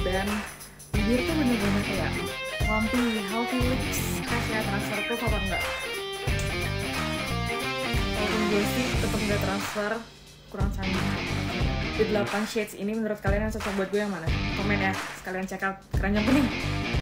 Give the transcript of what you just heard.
Dan bibir tuh bener-bener kayak plumpy, healthy lips. Kayak transfer proof apa enggak gue sih tetep nggak transfer kurang canggih di 8 shades ini menurut kalian yang cocok buat gue yang mana? komen ya sekalian check out kerennya